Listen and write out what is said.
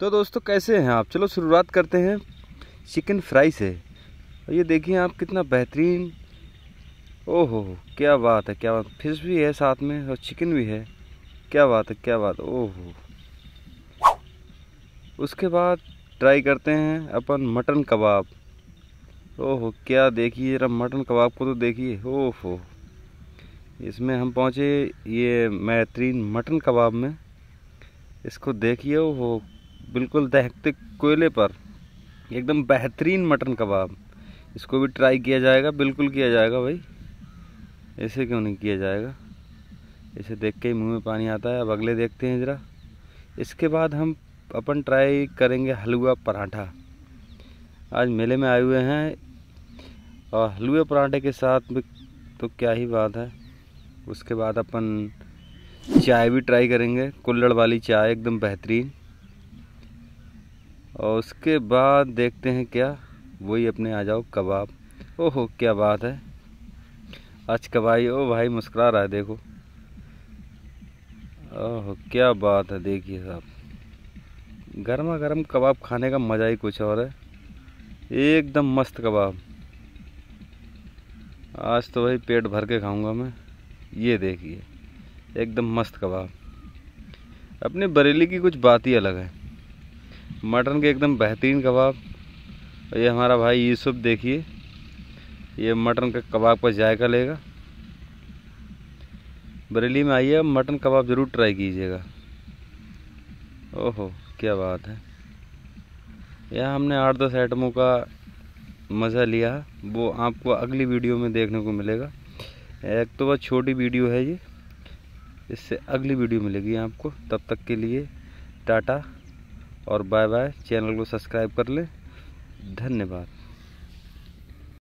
तो दोस्तों, कैसे हैं आप? चलो शुरुआत करते हैं चिकन फ्राई से। और ये देखिए आप कितना बेहतरीन। ओहो, क्या बात है, क्या बात। फ़िश भी है साथ में और चिकन भी है। क्या बात है, क्या बात। ओहो। उसके बाद ट्राई करते हैं अपन मटन कबाब। ओहो, क्या देखिए, जरा मटन कबाब को तो देखिए। ओहो। इसमें हम पहुँचे ये बेहतरीन मटन कबाब में। इसको देखिए, ओहो बिल्कुल दहकते कोयले पर। एकदम बेहतरीन मटन कबाब। इसको भी ट्राई किया जाएगा, बिल्कुल किया जाएगा भाई। ऐसे क्यों नहीं किया जाएगा? इसे देख के ही मुँह में पानी आता है। अब अगले देखते हैं ज़रा। इसके बाद हम अपन ट्राई करेंगे हलवा पराठा। आज मेले में आए हुए हैं और हलवे पराठे के साथ भी तो क्या ही बात है। उसके बाद अपन चाय भी ट्राई करेंगे। कुल्लड़ वाली चाय, एकदम बेहतरीन। और उसके बाद देखते हैं क्या। वही अपने आ जाओ, कबाब। ओहो, क्या बात है। आज कबाई, ओ भाई, मुस्कुरा रहा है, देखो। ओहो, क्या बात है, देखिए साहब। गर्मा गर्म कबाब खाने का मज़ा ही कुछ और है। एकदम मस्त कबाब। आज तो भाई पेट भर के खाऊँगा मैं। ये देखिए, एकदम मस्त कबाब। अपने बरेली की कुछ बात ही अलग है। मटन के एकदम बेहतरीन कबाब। ये हमारा भाई यूसुफ देखिए, ये मटन का कबाब का जायका लेगा। बरेली में आइए, मटन कबाब ज़रूर ट्राई कीजिएगा। ओहो, क्या बात है। यह हमने आठ दस आइटमों का मज़ा लिया, वो आपको अगली वीडियो में देखने को मिलेगा। एक तो बस छोटी वीडियो है ये, इससे अगली वीडियो मिलेगी आपको। तब तक के लिए टाटा। और बाय बाय चैनल को सब्सक्राइब कर ले। धन्यवाद।